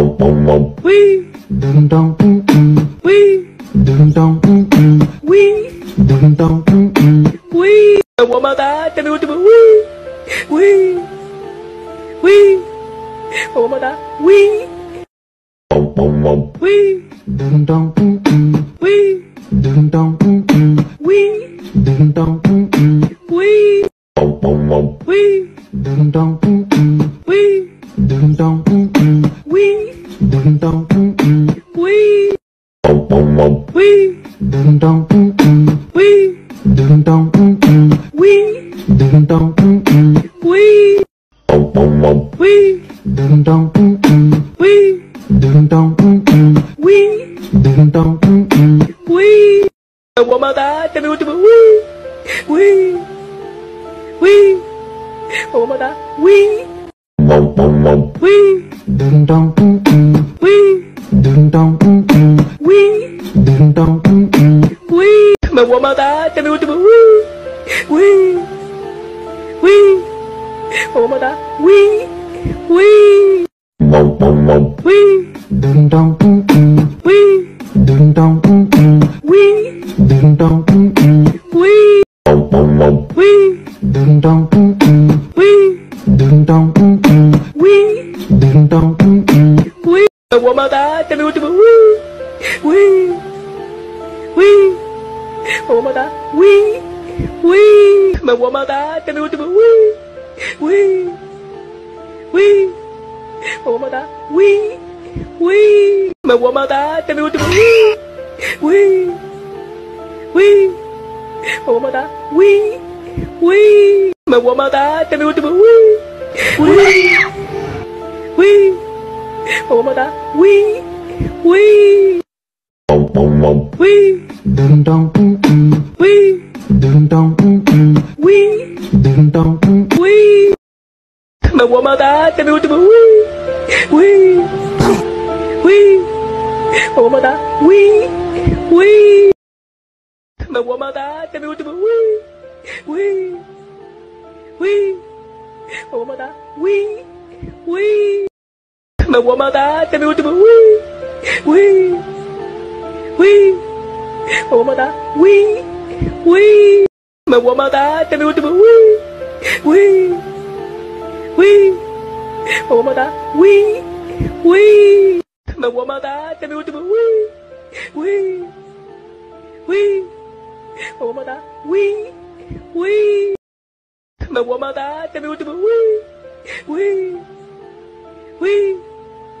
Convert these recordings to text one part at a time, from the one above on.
Oui. Oui. Oui. Oui. Ông bà ta, ta đưa tôi oui. Oui. Oui. Ông bà ta, oui. Oui. Oui. Oui. Oui. Oui. Oui. Wee. Wee. Dum dum mm mm. Wee. Dum dum mm mm. Wee. Dum dum mm mm. Wee. Wee. Dum dum mm mm. Wee. Dum dum mm mm. Wee. Dum dum mm mm. Wee. Woman, that tell me what to do. Wee. Wee. Wee. Woman, that wee. Wee. Dum dum mm mm. dong Quý Đừng dong Quý Mà qua mà ta Cho mình ultimate Quý Quý Quý Mà qua mà ta Quý Quý Mộng mộng mộng Quý Đừng dong Quý Đừng dong Quý Đừng dong Quý Mộng mộng mộng Quý Đừng dong Quý Đừng dong Quý Đừng dong Quý 么么哒，代表我怎么喂喂喂，么么哒，喂喂，么么哒，代表我怎么喂喂喂，么么哒，喂喂，么么哒，代表我怎么喂喂喂，么么哒，喂喂，么么哒，代表我怎么喂。我么哒，喂喂，喂，噔噔嗯嗯，喂，噔噔嗯嗯，喂，噔噔嗯喂，么我么哒，这边我怎么喂喂喂，我么哒，喂喂，么我么哒，这边我怎么喂喂喂，我么哒，喂喂。么么么哒，下面我怎么喂喂喂？么么么哒喂喂。么么么哒，下面我怎么喂喂喂？么么么哒喂喂。么么么哒，下面我怎么喂喂喂？么么么哒喂喂。么么么哒，下面我怎么喂喂喂？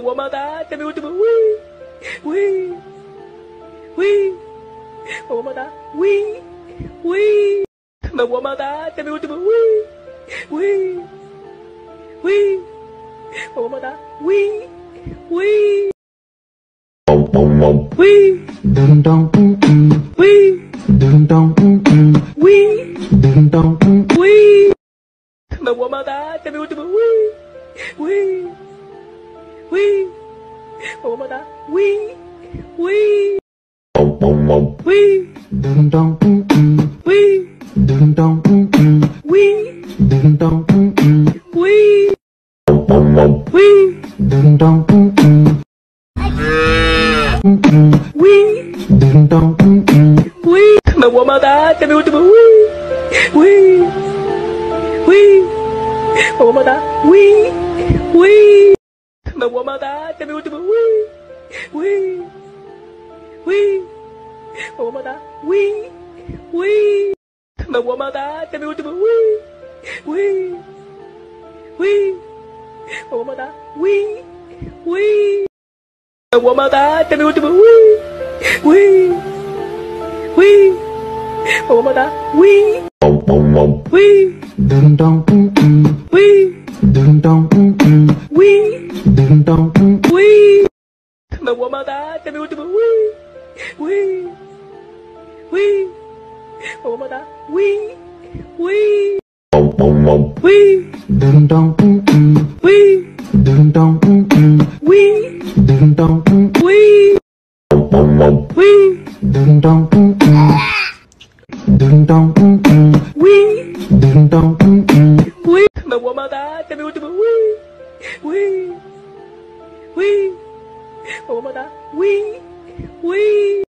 么么哒，这边我怎么喂喂喂？么么哒，喂喂。么么哒，这边我怎么喂喂喂？么么哒，喂喂。喂。咚咚咚咚。喂。咚咚咚咚。喂。咚咚。喂。么么哒，这边我怎么喂喂？Huy Ủa mà ta Huy Huy Huy Huy Huy Huy Huy Ding dong. Wí. Ding dong. Wí. Mà qua mà ta, cho mình cho mình wí. Wí. Wí. Mà qua mà ta, wí. Wí. 么么哒，特别我特别喂喂喂，么么哒，喂喂。么么哒，特别我特别喂喂喂，么么哒，喂喂。么么哒，特别我特别喂喂喂，么么哒，喂。喂。咚咚咚咚，喂。咚咚咚。Wee. Wee. Dun dun mm Wee. Dun dun mm Wee. Dun dun mm Wee. Wee. Dun dun mm Dun dun mm Wee. Dun dun mm Wee. Me woman that, me woman wee. Wee. Wee. Me woman that, wee. Wee.